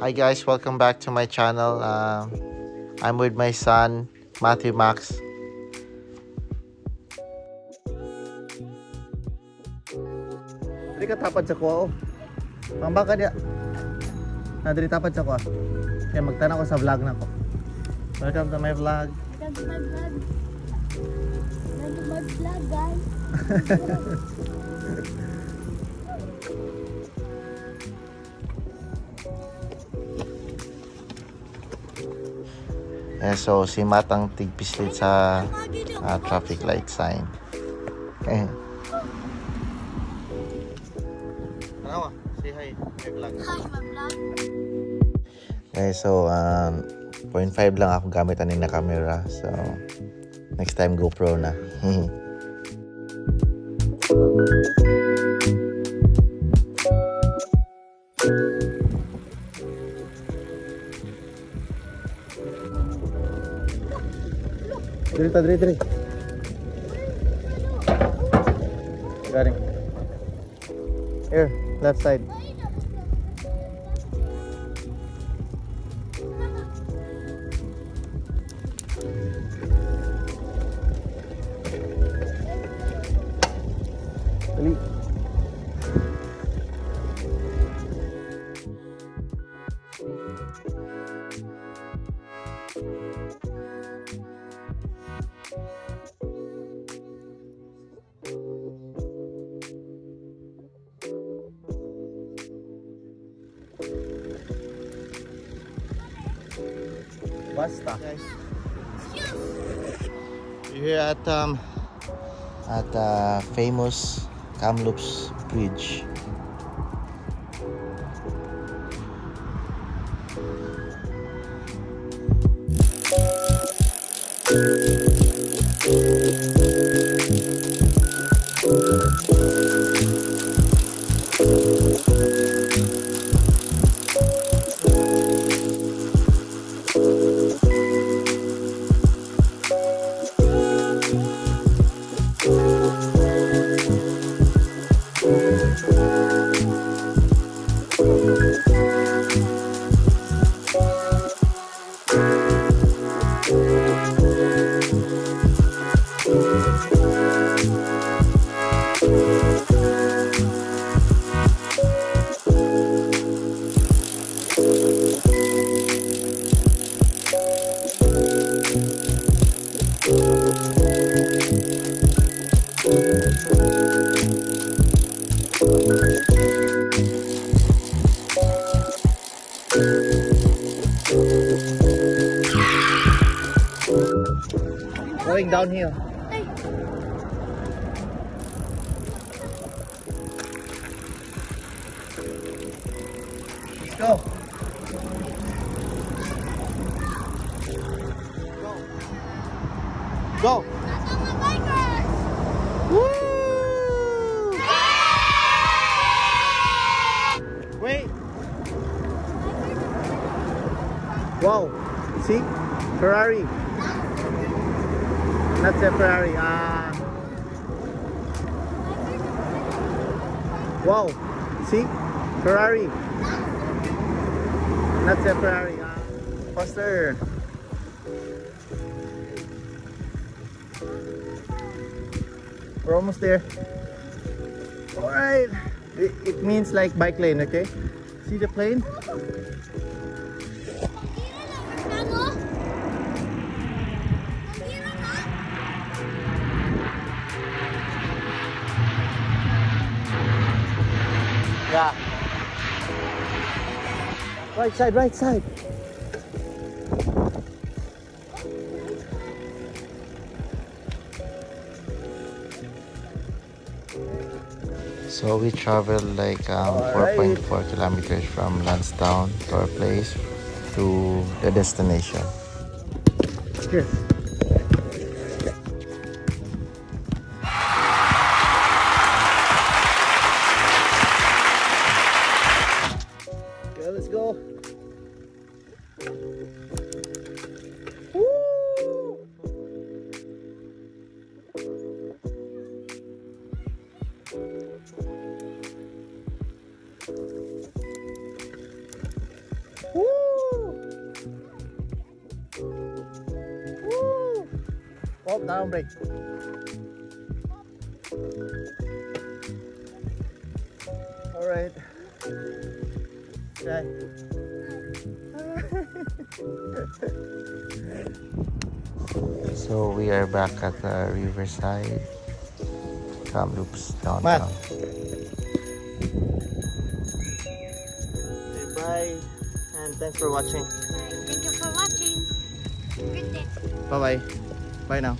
Hi guys, welcome back to my channel. Um, I'm with my son, Matthew Max. Dili ka tapad sa kuha oh. Mambang ka diya. Na dili tapad sa kuha. Kaya magtanaw ko sa vlog na ko. Welcome to my vlog. Welcome to my vlog. Welcome to my vlog, guys. Eh, so si Matang tigpislit sa ah, traffic light sign. Eh. Ano Say hi. Vlog. Hi, vlog. Okay, so um, 0.5 lang ako gamit ani na camera. So next time GoPro na. Dili ta dili dili. Garing. Here, left side. Basta. We're here at um at uh, famous Kamloops Bridge. Going downhill. Let's go. Go. That's all my bikers. Woo! Wow. See? Ferrari. Not a Ferrari. Ah. wow. See? Ferrari. Not a Ferrari. Ah. Faster. We're almost there. Alright. It, it means like bike lane, okay? See the plane? Right side, right side. So we traveled like um, 4.4 kilometers from Lansdowne to our place to the destination. Here. Woo! Woo! Pop down break. All right. Okay. so we are back at the riverside. Kamloops downtown. Matt. Bye and thanks for watching. Thank you for watching. Good day. Bye bye. Bye now.